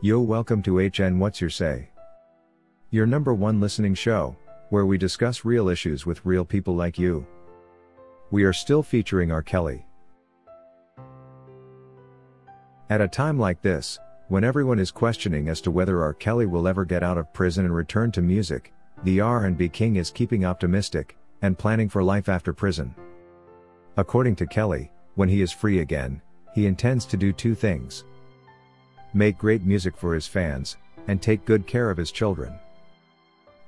Yo, welcome to HN What's Your Say? Your number one listening show, where we discuss real issues with real people like you. We are still featuring R. Kelly. At a time like this, when everyone is questioning as to whether R. Kelly will ever get out of prison and return to music, the R&B king is keeping optimistic and planning for life after prison. According to Kelly, when he is free again, he intends to do two things make great music for his fans, and take good care of his children.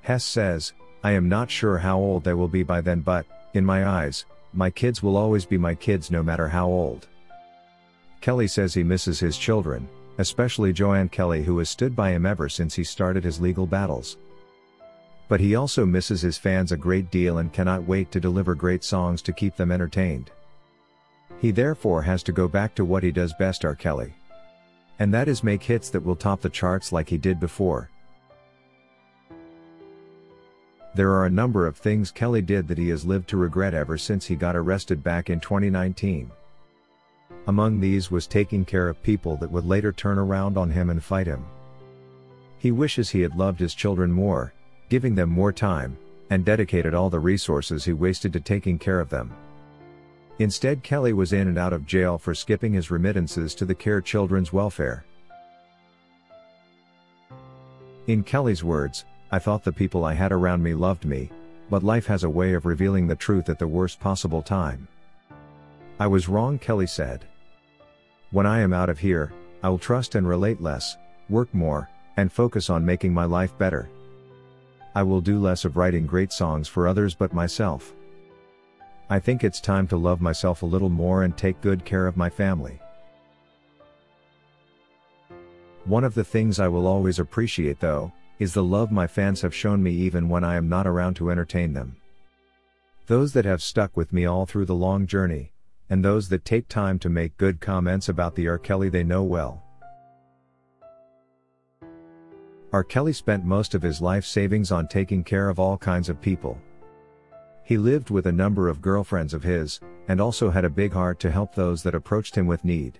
Hess says, I am not sure how old they will be by then, but, in my eyes, my kids will always be my kids no matter how old. Kelly says he misses his children, especially Joann Kelly, who has stood by him ever since he started his legal battles. But he also misses his fans a great deal and cannot wait to deliver great songs to keep them entertained. He therefore has to go back to what he does best, R. Kelly. And that is make hits that will top the charts like he did before. There are a number of things Kelly did that he has lived to regret ever since he got arrested back in 2019. Among these was taking care of people that would later turn around on him and fight him. He wishes he had loved his children more, giving them more time, and dedicated all the resources he wasted to taking care of them. Instead, Kelly was in and out of jail for skipping his remittances to the Care Children's Welfare. In Kelly's words, I thought the people I had around me loved me, but life has a way of revealing the truth at the worst possible time. I was wrong, Kelly said. When I am out of here, I will trust and relate less, work more, and focus on making my life better. I will do less of writing great songs for others but myself. I think it's time to love myself a little more and take good care of my family. One of the things I will always appreciate though, is the love my fans have shown me even when I am not around to entertain them. Those that have stuck with me all through the long journey, and those that take time to make good comments about the R. Kelly they know well. R. Kelly spent most of his life savings on taking care of all kinds of people. He lived with a number of girlfriends of his, and also had a big heart to help those that approached him with need.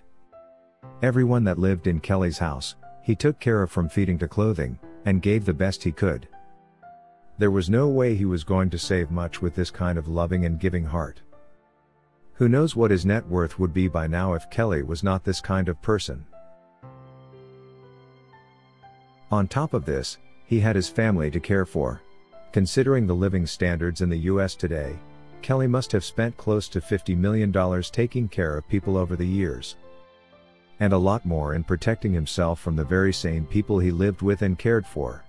Everyone that lived in Kelly's house, he took care of from feeding to clothing, and gave the best he could. There was no way he was going to save much with this kind of loving and giving heart. Who knows what his net worth would be by now if Kelly was not this kind of person. On top of this, he had his family to care for. Considering the living standards in the US today, Kelly must have spent close to $50 million taking care of people over the years. And a lot more in protecting himself from the very same people he lived with and cared for.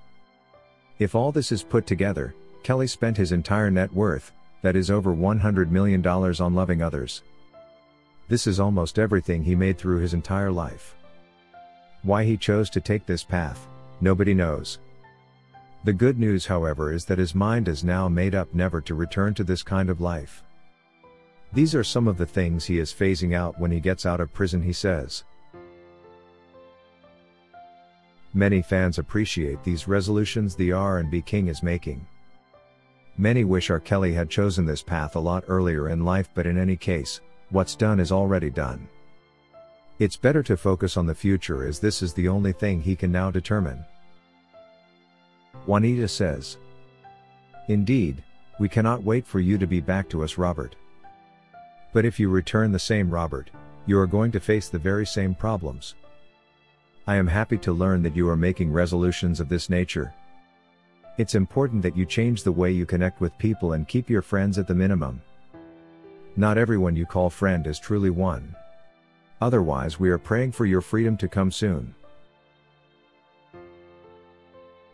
If all this is put together, Kelly spent his entire net worth, that is over $100 million on loving others. This is almost everything he made through his entire life. Why he chose to take this path, nobody knows. The good news, however, is that his mind is now made up never to return to this kind of life. These are some of the things he is phasing out when he gets out of prison, he says. Many fans appreciate these resolutions the R&B king is making. Many wish R. Kelly had chosen this path a lot earlier in life, but in any case, what's done is already done. It's better to focus on the future as this is the only thing he can now determine. Juanita says. Indeed, we cannot wait for you to be back to us, Robert. But if you return the same Robert, you are going to face the very same problems. I am happy to learn that you are making resolutions of this nature. It's important that you change the way you connect with people and keep your friends at the minimum. Not everyone you call friend is truly one. Otherwise, we are praying for your freedom to come soon.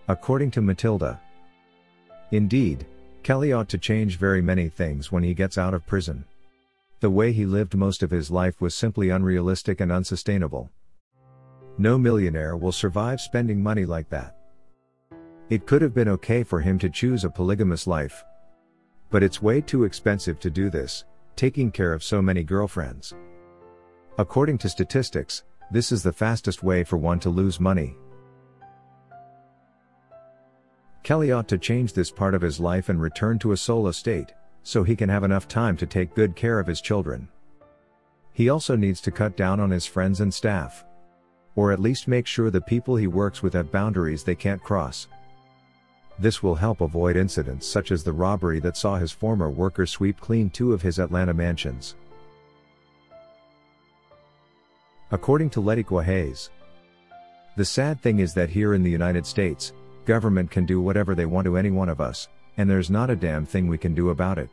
According to Matilda. Indeed, Kelly ought to change very many things when he gets out of prison. The way he lived most of his life was simply unrealistic and unsustainable. No millionaire will survive spending money like that. It could have been okay for him to choose a polygamous life. But it's way too expensive to do this, taking care of so many girlfriends. According to statistics, this is the fastest way for one to lose money. Kelly ought to change this part of his life and return to a solo state, so he can have enough time to take good care of his children. He also needs to cut down on his friends and staff. Or at least make sure the people he works with have boundaries they can't cross. This will help avoid incidents such as the robbery that saw his former workers sweep clean two of his Atlanta mansions. According to Letiqua Hayes, the sad thing is that here in the United States, government can do whatever they want to any one of us, and there's not a damn thing we can do about it.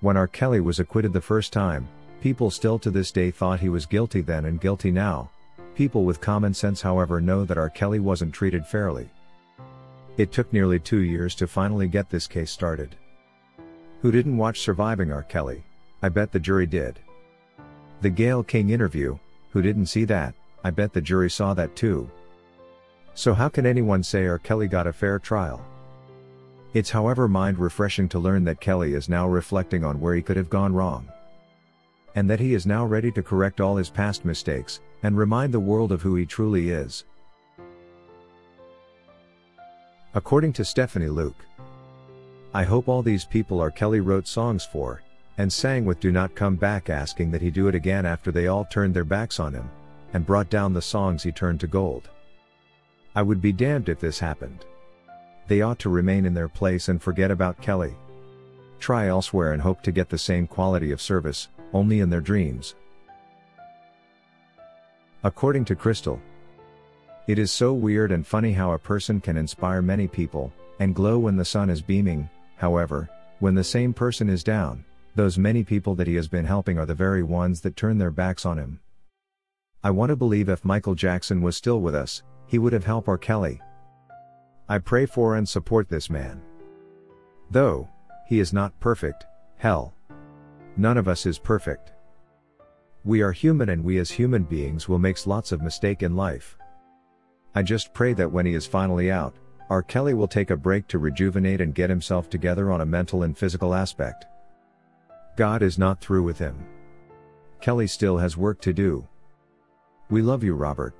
When R. Kelly was acquitted the first time, people still to this day thought he was guilty then and guilty now. People with common sense however know that R. Kelly wasn't treated fairly. It took nearly two years to finally get this case started. Who didn't watch Surviving R. Kelly? I bet the jury did. The Gayle King interview, who didn't see that? I bet the jury saw that too. So how can anyone say R. Kelly got a fair trial? It's however mind refreshing to learn that Kelly is now reflecting on where he could have gone wrong. And that he is now ready to correct all his past mistakes, and remind the world of who he truly is. According to Stephanie Luke, I hope all these people R. Kelly wrote songs for, and sang with Do Not Come Back asking that he do it again after they all turned their backs on him, and brought down the songs he turned to gold. I would be damned if this happened. They ought to remain in their place and forget about Kelly. Try elsewhere and hope to get the same quality of service, only in their dreams. According to Crystal, it is so weird and funny how a person can inspire many people, and glow when the sun is beaming, however, when the same person is down, those many people that he has been helping are the very ones that turn their backs on him. I want to believe if Michael Jackson was still with us, he would have helped R. Kelly. I pray for and support this man. Though, he is not perfect, hell. None of us is perfect. We are human and we as human beings will make lots of mistake in life. I just pray that when he is finally out, R. Kelly will take a break to rejuvenate and get himself together on a mental and physical aspect. God is not through with him. Kelly still has work to do. We love you, Robert.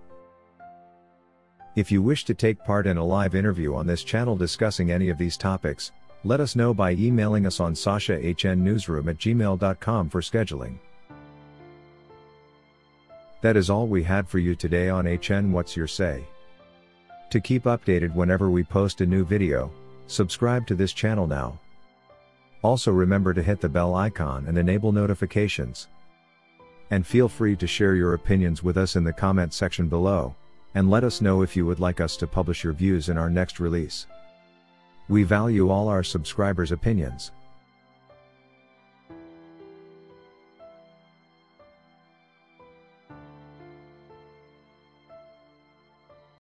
If you wish to take part in a live interview on this channel discussing any of these topics, let us know by emailing us on sashahnnewsroom at gmail.com for scheduling. That is all we had for you today on HN What's Your Say. To keep updated whenever we post a new video, subscribe to this channel now. Also remember to hit the bell icon and enable notifications. And feel free to share your opinions with us in the comment section below, and let us know if you would like us to publish your views in our next release. We value all our subscribers' opinions.